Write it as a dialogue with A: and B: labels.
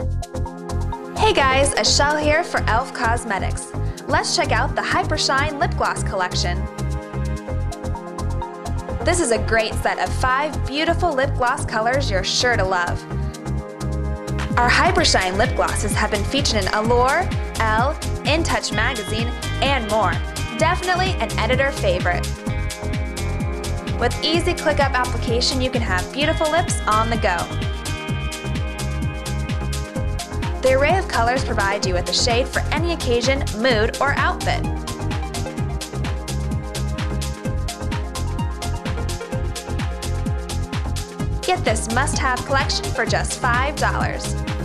A: Hey guys, Ashelle here for e.l.f. Cosmetics. Let's check out the Hypershine Lip Gloss collection. This is a great set of five beautiful lip gloss colors you're sure to love. Our Hypershine lip glosses have been featured in Allure, Elle, In Touch magazine, and more. Definitely an editor favorite. With easy click-up application, you can have beautiful lips on the go. The array of colors provide you with a shade for any occasion, mood, or outfit. Get this must-have collection for just $5.